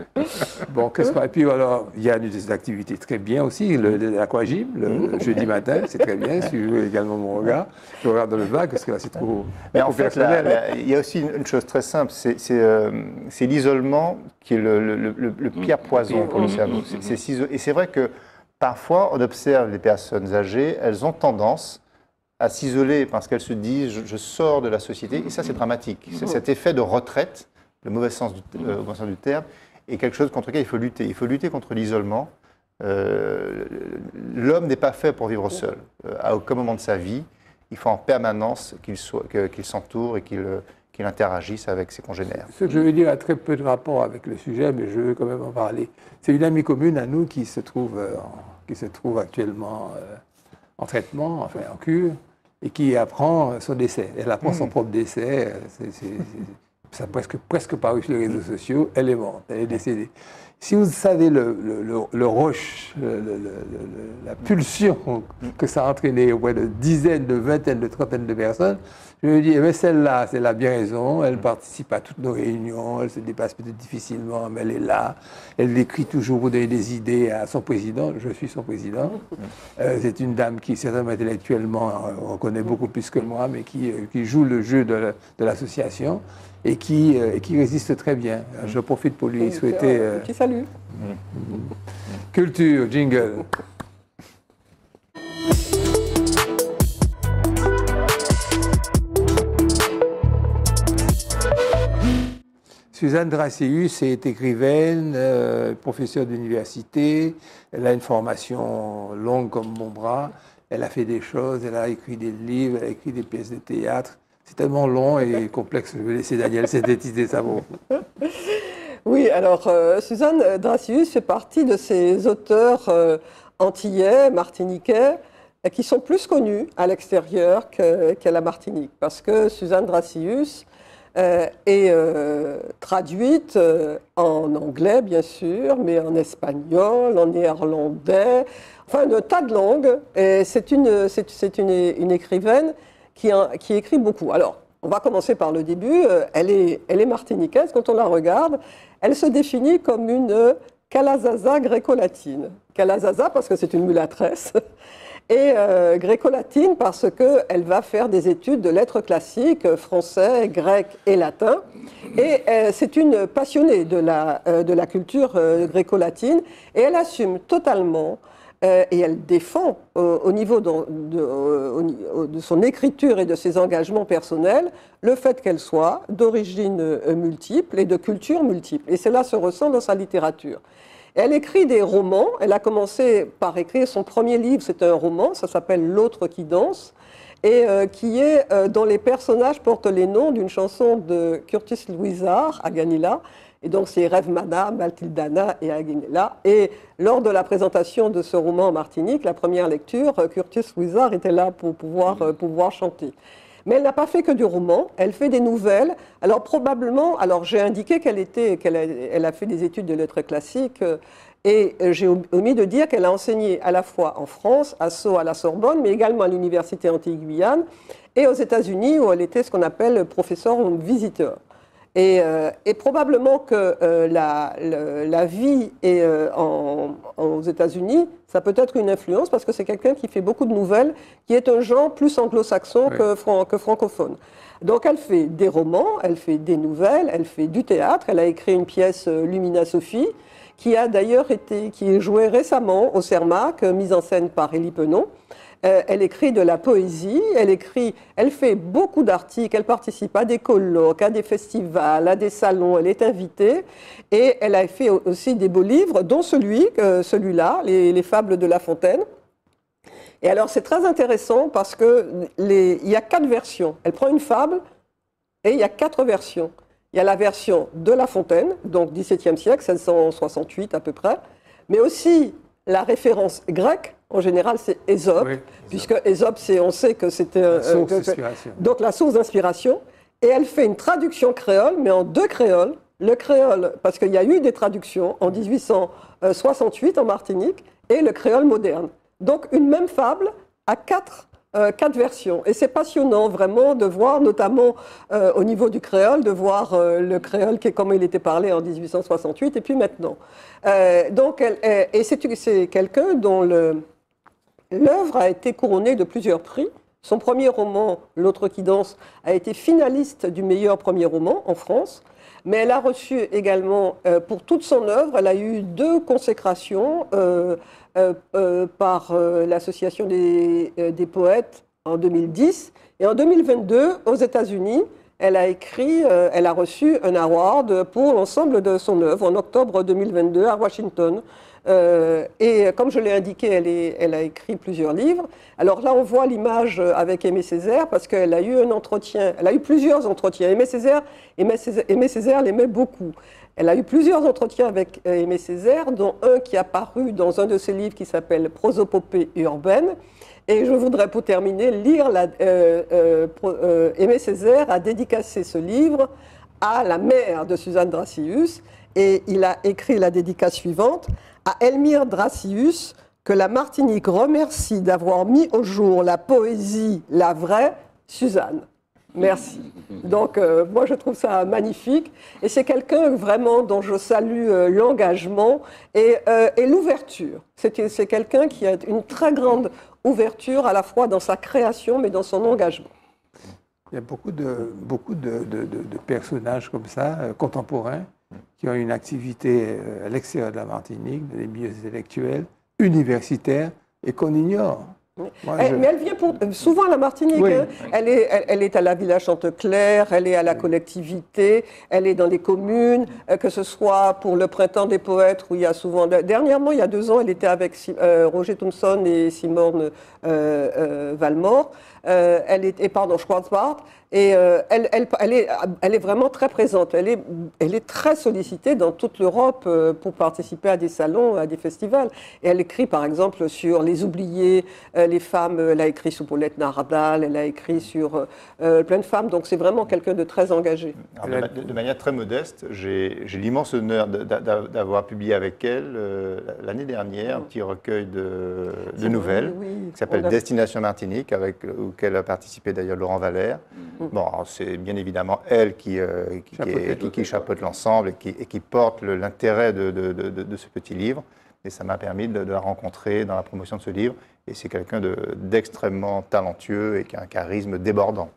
bon, qu'est-ce Et puis alors, il y a des activités très bien aussi, l'aquagym, le, le, jeudi matin, c'est très bien, suivez également mon regard. Je regarde dans le bac, parce que là, c'est trop, Mais en fait, il y a aussi une, chose très simple, c'est euh, l'isolement qui est le, pire poison pour le cerveau. et c'est vrai que parfois, on observe les personnes âgées, elles ont tendance à s'isoler parce qu'elles se disent je, sors de la société. Et ça, c'est dramatique. Cet effet de retraite, le mauvais sens du, euh, au sens du terme, est quelque chose contre lequel il faut lutter. Il faut lutter contre l'isolement. Euh, L'homme n'est pas fait pour vivre seul. Euh, à aucun moment de sa vie, il faut en permanence qu'il s'entoure et qu'il qu'il interagisse avec ses congénères. Ce que je veux dire a très peu de rapport avec le sujet, mais je veux quand même en parler. C'est une amie commune à nous qui se trouve, euh, qui se trouve actuellement en traitement, enfin en cure, et qui apprend son décès. Elle apprend son hmm. propre décès, ça a presque, presque paru sur les réseaux sociaux, elle est morte, elle est décédée. Si vous savez le, le, rush, la pulsion que ça a entraîné auprès de dizaines, de vingtaines, de trentaines de personnes, je me dis, mais eh celle-là, elle a bien raison, elle participe à toutes nos réunions, elle se dépasse peut-être difficilement, mais elle est là, elle écrit toujours pour donner des idées à son président, je suis son président. Euh, c'est une dame qui, certainement intellectuellement, on connaît beaucoup plus que moi, mais qui, euh, qui joue le jeu de l'association et qui, euh, qui résiste très bien. Je profite pour lui souhaiter... petit salut. Culture, jingle. Suzanne Dracius est écrivaine, professeure d'université. Elle a une formation longue comme mon bras. Elle a fait des choses, elle a écrit des livres, elle a écrit des pièces de théâtre. C'est tellement long et complexe. Je vais laisser Daniel synthétiser ça. Oui, alors Suzanne Dracius fait partie de ces auteurs antillais, martiniquais, qui sont plus connus à l'extérieur qu'à la Martinique. Parce que Suzanne Dracius euh, est euh, traduite euh, en anglais, bien sûr, mais en espagnol, en néerlandais, enfin un tas de langues. Et c'est une, c'est, une, une, écrivaine qui, qui écrit beaucoup. Alors, on va commencer par le début. Elle est, elle est martiniquaise. Quand on la regarde, elle se définit comme une Calazaza gréco-latine. Calazaza parce que c'est une mulâtresse et euh, gréco-latine parce qu'elle va faire des études de lettres classiques, français, grec et latin. Et euh, c'est une passionnée de la, euh, de la culture gréco-latine et elle assume totalement et elle défend au niveau de, son écriture et de ses engagements personnels le fait qu'elle soit d'origine multiple et de culture multiple. Et cela se ressent dans sa littérature. Elle écrit des romans. Elle a commencé par écrire son premier livre, c'est un roman, ça s'appelle L'autre qui danse, et euh, qui est, euh, dont les personnages portent les noms d'une chanson de Curtis Louisard, Aganila. Et donc, c'est Rêve Madame, Maltildana et Aganila. Et lors de la présentation de ce roman en Martinique, la première lecture, Curtis Louisard était là pour euh, pouvoir chanter. Mais elle n'a pas fait que du roman, elle fait des nouvelles. Alors probablement, alors j'ai indiqué qu'elle était, qu'elle a, fait des études de lettres classiques, euh, et j'ai omis de dire qu'elle a enseigné à la fois en France, à Sceaux, à la Sorbonne, mais également à l'université Antilles-Guyane, et aux États-Unis où elle était ce qu'on appelle professeur ou visiteur. Euh, et, probablement que euh, la, vie euh, aux États-Unis, ça peut être une influence parce que c'est quelqu'un qui fait beaucoup de nouvelles, qui est un genre plus anglo-saxon que, francophone. Donc elle fait des romans, elle fait des nouvelles, elle fait du théâtre. Elle a écrit une pièce Lumina Sophie, qui a d'ailleurs été, qui est jouée récemment au CERMAC, mise en scène par Élie Penon. Euh, elle écrit de la poésie, elle écrit, elle fait beaucoup d'articles, elle participe à des colloques, à des festivals, à des salons, elle est invitée et elle a fait aussi des beaux livres, dont celui, euh, celui-là, les, Fables de La Fontaine. Et alors c'est très intéressant parce que il y a quatre versions. Elle prend une fable et il y a quatre versions. Il y a la version de La Fontaine, donc XVIIe siècle, 1668 à peu près, mais aussi la référence grecque en général, c'est Ésope, puisque Ésope, on sait que c'était... La source d'inspiration. Donc la source d'inspiration. Et elle fait une traduction créole, mais en deux créoles. Le créole, parce qu'il y a eu des traductions en 1868 en Martinique, et le créole moderne. Donc une même fable à quatre euh, quatre versions. Et c'est passionnant vraiment de voir, notamment euh, au niveau du créole, de voir euh, le créole qui est comme il était parlé en 1868 et puis maintenant. donc, et c'est quelqu'un dont l'œuvre a été couronnée de plusieurs prix. Son premier roman, L'autre qui danse, a été finaliste du meilleur premier roman en France. Mais elle a reçu également, pour toute son œuvre, elle a eu deux consécrations. Euh, euh, par euh, l'Association des, des, poètes en 2010. Et en 2022, aux États-Unis, elle a écrit, elle a reçu un award pour l'ensemble de son œuvre en octobre 2022 à Washington. Et comme je l'ai indiqué, elle, a écrit plusieurs livres. Alors là, on voit l'image avec Aimé Césaire parce qu'elle a eu un entretien, elle a eu plusieurs entretiens. Aimé Césaire, Aimé Césaire, l'aimait beaucoup. Elle a eu plusieurs entretiens avec euh, Aimé Césaire, dont un qui a paru dans un de ses livres qui s'appelle Prosopopée urbaine. Et je voudrais, pour terminer, lire la, euh, euh, Aimé Césaire a dédicacé ce livre à la mère de Suzanne Dracius, et il a écrit la dédicace suivante à Elmire Dracius, que la Martinique remercie d'avoir mis au jour la poésie, la vraie, Suzanne. Merci. Donc, euh, moi, je trouve ça magnifique. Et c'est quelqu'un vraiment dont je salue euh, l'engagement et, euh, et l'ouverture. C'est quelqu'un qui a une très grande ouverture à la fois dans sa création, mais dans son engagement. Il y a beaucoup de, beaucoup de, de, de personnages comme ça, contemporains, qui ont une activité à l'extérieur de la Martinique, des milieux intellectuels, universitaires, et qu'on ignore. Mais elle vient pour, souvent à la Martinique. Hein. Elle, est, elle, est à la Villa Chanteclair, elle est à la collectivité, elle est dans les communes, euh, que ce soit pour le Printemps des Poètes, où il y a souvent. Dernièrement, il y a deux ans, elle était avec euh, Roger Thompson et Simone euh, Valmore. elle est, et pardon, Schwarzbart. Et euh, elle, elle, elle, est, elle, est, vraiment très présente. Elle est, elle est très sollicitée dans toute l'Europe euh, pour participer à des salons, à des festivals. Et elle écrit par exemple sur les oubliés, euh, les femmes. Elle a écrit sur Paulette Nardal, elle a écrit sur plein de femmes. Donc c'est vraiment quelqu'un de très engagé. de, manière très modeste, j'ai l'immense honneur d'avoir publié avec elle l'année dernière un petit recueil de, de nouvelles qui s'appelle Destination Martinique, avec, auquel a participé d'ailleurs Laurent Valère. Mm. Bon, c'est bien évidemment elle qui, euh, qui, chapeaute l'ensemble et qui, porte l'intérêt de, ce petit livre. Et ça m'a permis de, la rencontrer dans la promotion de ce livre. Et c'est quelqu'un d'extrêmement talentueux et qui a un charisme débordant.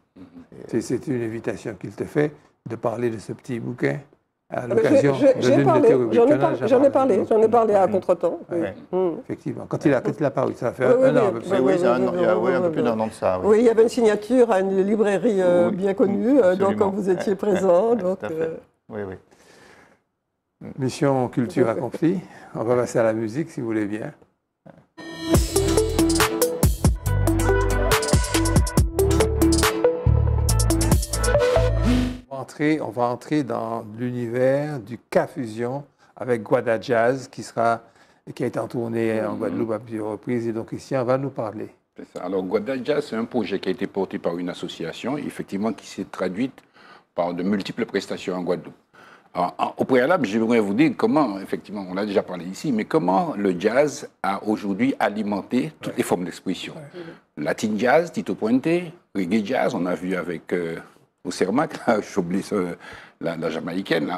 C'est une invitation qu'il te fait de parler de ce petit bouquin à l'occasion de l'une J'en ai, parlé, j'en ai parlé à contre-temps. Mm. Effectivement. Quand il a, quand il a paru, ça fait un an. Oui, oui, un peu plus d'un an de ça. Oui. il y avait une signature à une librairie euh, bien connue, euh, donc quand vous étiez présent. donc, euh, Oui, oui. Mission culture accomplie. On va passer à la musique, si vous voulez bien. On va entrer dans l'univers du K-Fusion avec Guada Jazz qui, sera, qui a été en tournée en Guadeloupe à plusieurs reprises. Et donc ici, on va nous parler. Alors Guada Jazz, c'est un projet qui a été porté par une association, effectivement, qui s'est traduite par de multiples prestations en Guadeloupe. au préalable, je voudrais vous dire comment, effectivement, on a déjà parlé ici, mais comment le jazz a aujourd'hui alimenté toutes les formes d'expression. Latin jazz, Tito Puente, reggae jazz, on a vu avec euh, au Cermac, j'oublie la, jamaïcaine,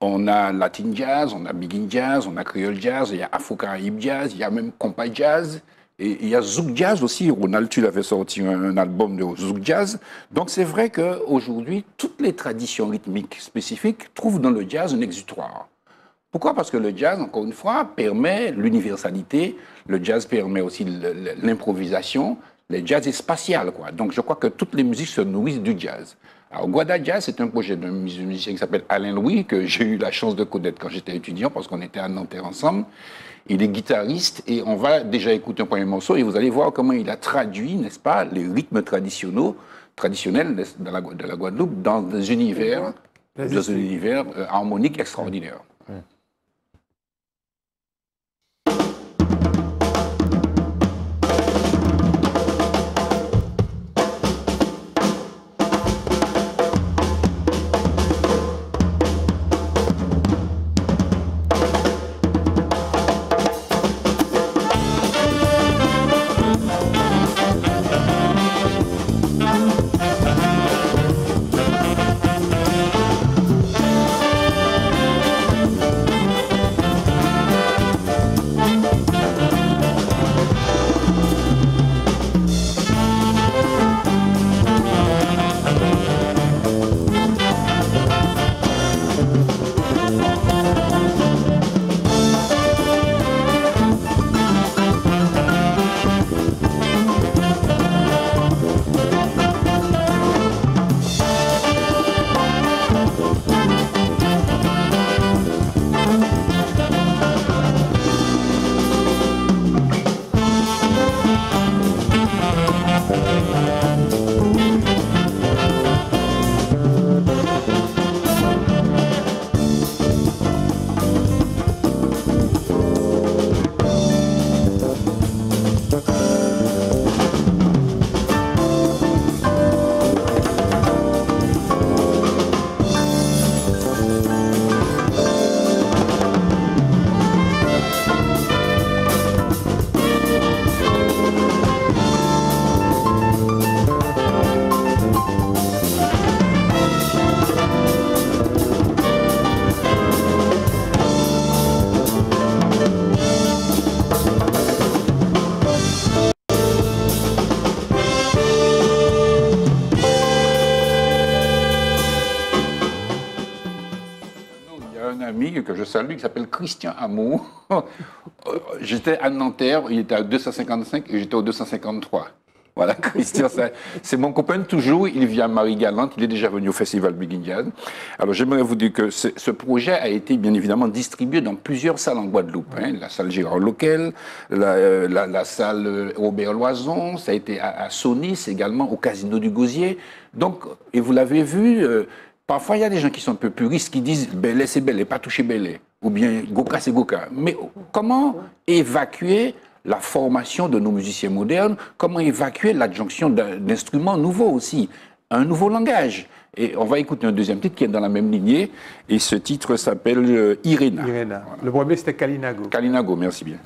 On a Latin Jazz, on a Begin Jazz, on a Creole Jazz, il y a Afro-Caraïbe Jazz, il y a même Compa Jazz, et il y a Zouk Jazz aussi. Ronald, tu l'avais sorti un, album de Zouk Jazz. Donc c'est vrai qu'aujourd'hui, toutes les traditions rythmiques spécifiques trouvent dans le jazz un exutoire. Pourquoi? Parce que le jazz, encore une fois, permet l'universalité, le jazz permet aussi l'improvisation, le jazz est spatial, quoi. Donc je crois que toutes les musiques se nourrissent du jazz. Alors Guada Jazz, c'est un projet d'un musicien qui s'appelle Alain Louis, que j'ai eu la chance de connaître quand j'étais étudiant, parce qu'on était à Nanterre ensemble. Il est guitariste et on va déjà écouter un premier morceau et vous allez voir comment il a traduit, n'est-ce pas, les rythmes traditionnels, traditionnels de la, de la Guadeloupe dans des univers, dans un univers euh, harmonique extraordinaire. Salue qui s'appelle Christian Amour. j'étais à Nanterre, il était à 255 et j'étais au 253. Voilà, Christian, c'est mon copain toujours. Il vient à Marie-Galante. Il est déjà venu au Festival Big Alors, j'aimerais vous dire que ce projet a été bien évidemment distribué dans plusieurs salles en Guadeloupe. Hein. la salle Gérard Loquel, la, euh, la, salle euh, Robert Loison, ça a été à, à Sonis également, au Casino du Gosier. Donc, et vous l'avez vu, euh, parfois il y a des gens qui sont un peu puristes qui disent Belé c'est Belé, pas toucher Belé. Ou bien Goka c'est Goka. Mais comment évacuer la formation de nos musiciens modernes, comment évacuer l'adjonction d'instruments nouveaux aussi, un nouveau langage. Et on va écouter un deuxième titre qui est dans la même lignée, et ce titre s'appelle euh, Irena. Irena. Le premier c'était Kalinago. Kalinago, merci bien.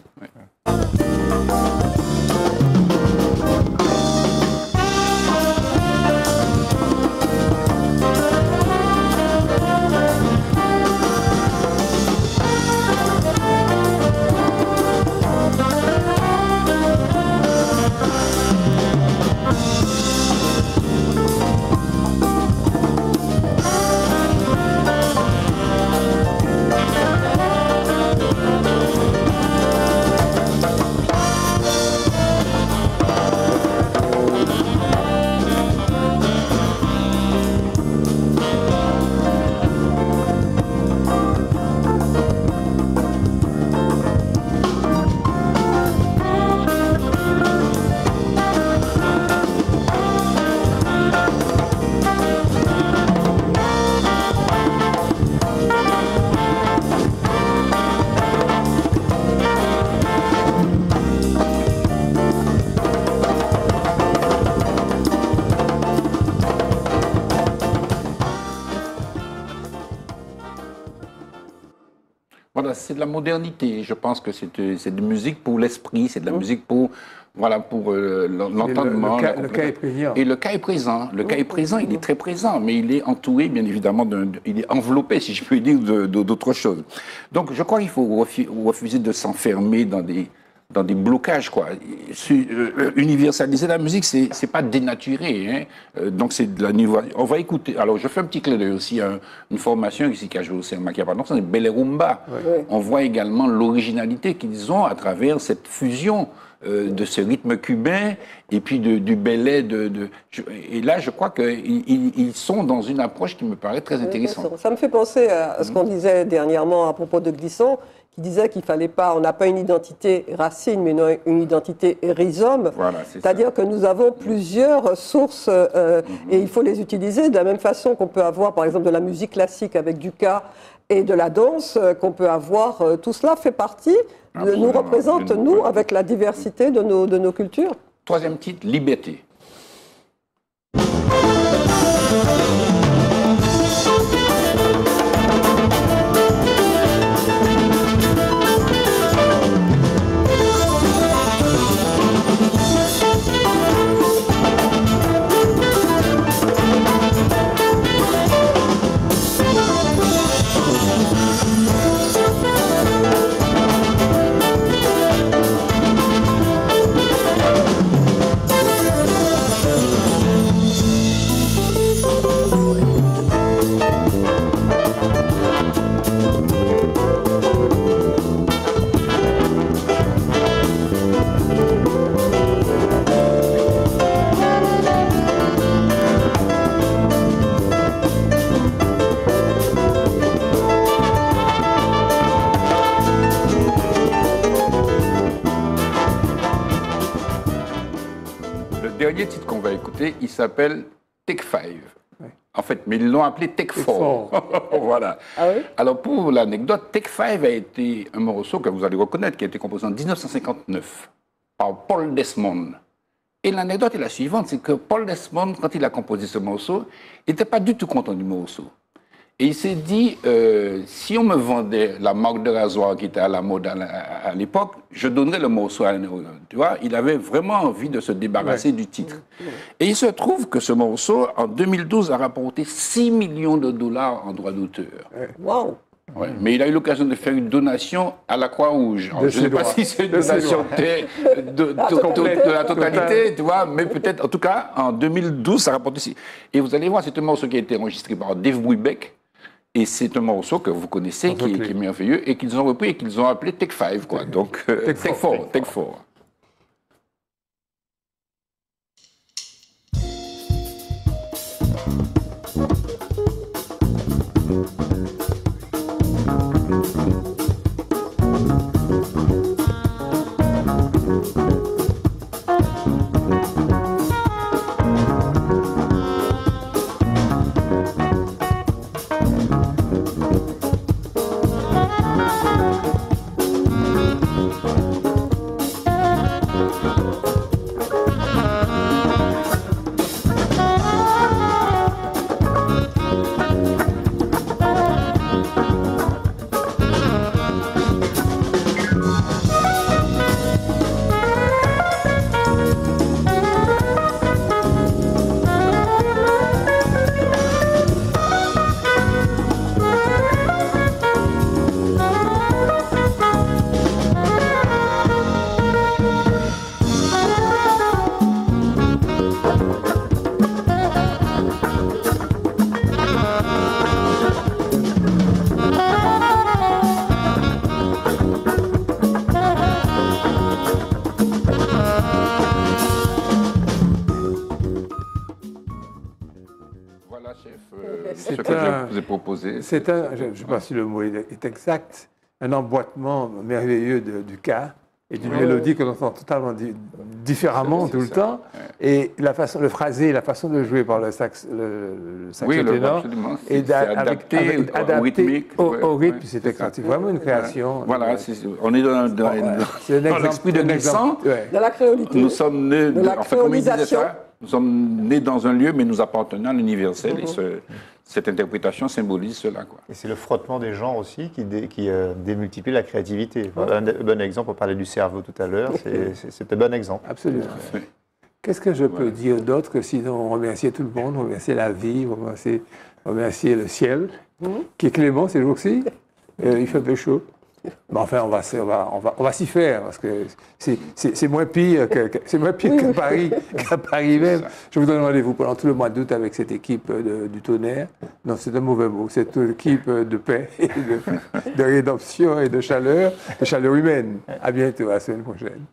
Modernité. Je pense que c'est de, de musique pour l'esprit, c'est de la mmh. musique pour voilà pour euh, l'entendement. Le, cas est présent. Et le cas est présent. Le cas est présent, il est très présent, mais il est entouré, bien évidemment, il est enveloppé, si je puis dire, d'autres choses. Donc, je crois qu'il faut refuser de s'enfermer dans des dans des blocages, quoi. Euh, universaliser la musique, c'est c'est pas dénaturé, hein. Euh, donc c'est de la niveau. On va écouter. Alors je fais un petit clin d'œil aussi à une formation ici qui a joué au CMA qui a c'est Belerumba. On voit également l'originalité qu'ils ont à travers cette fusion. Euh, de ce rythme cubain et puis de, du belay de, de, et là je crois qu'ils ils sont dans une approche qui me paraît très intéressante. Ça me fait penser à ce qu'on disait dernièrement à propos de Glisson qui disait qu'il fallait pas, on n'a pas une identité racine, mais une identité rhizome. C'est-à-dire que nous avons plusieurs sources euh, et il faut les utiliser de la même façon qu'on peut avoir, par exemple, de la musique classique avec du cas et de la danse, euh, qu'on peut avoir. Euh, tout cela fait partie, nous représente, nous, avec la diversité de nos, de nos cultures. Troisième titre, Liberté. Il s'appelle Take Five. En fait, mais ils l'ont appelé Take Four. voilà. Ah Alors, pour l'anecdote, Take Five a été un morceau que vous allez reconnaître, qui a été composé en 1959 par Paul Desmond. Et l'anecdote est la suivante, c'est que Paul Desmond, quand il a composé ce morceau, n'était pas du tout content du morceau. Et il s'est dit, euh, si on me vendait la marque de rasoir qui était à la mode à, l'époque, je donnerais le morceau à un Tu vois, il avait vraiment envie de se débarrasser du titre. Et il se trouve que ce morceau, en 2012, a rapporté 6 millions de dollars en droits d'auteur. Wow mais il a eu l'occasion de faire une donation à la Croix-Rouge. Je ne sais pas si c'est une donation de, la totalité, tu vois, mais peut-être, en tout cas, en 2012, ça rapporte ici. Et vous allez voir, c'est un morceau qui a été enregistré par Dave Brubeck, et c'est un morceau que vous connaissez, qui, qui, est merveilleux, et qu'ils ont repris et qu'ils ont appelé Tech 5, quoi. Donc, euh, Tech Four, Tech 4. Tech 4. C'est un, je ne sais pas si le mot est exact, un emboîtement merveilleux du cas et d'une mélodie que l'on entend totalement différemment tout le temps. Et la façon, le phrasé, la façon de jouer par le sax, le, le oui, au, rythme. Ouais, c'est vraiment une création. Voilà, est, on est dans, dans, ouais. dans l'esprit de Nelson. De la créolité. Nous sommes nés, de la nous sommes nés dans un lieu, mais nous appartenons à l'universel cette interprétation symbolise cela. Quoi. Et c'est le frottement des genres aussi qui, qui euh, démultiplie la créativité. Un, bon exemple, on parlait du cerveau tout à l'heure, c'est un bon exemple. Absolument. Qu'est-ce que je peux dire d'autre que sinon remercier tout le monde, remercier la vie, remercier, remercier le ciel, mmh. qui est clément ces jours-ci. Euh, il fait un peu chaud. Mais enfin, on va, on va, on va, on va s'y faire, parce que c'est moins pire que, c'est moins pire que Paris, qu'à Paris même. Je vous donne rendez-vous pendant tout le mois d'août avec cette équipe du tonnerre. Non, c'est un mauvais mot. Cette équipe de paix, de, de rédemption et de chaleur, de chaleur humaine. À bientôt, à la semaine prochaine.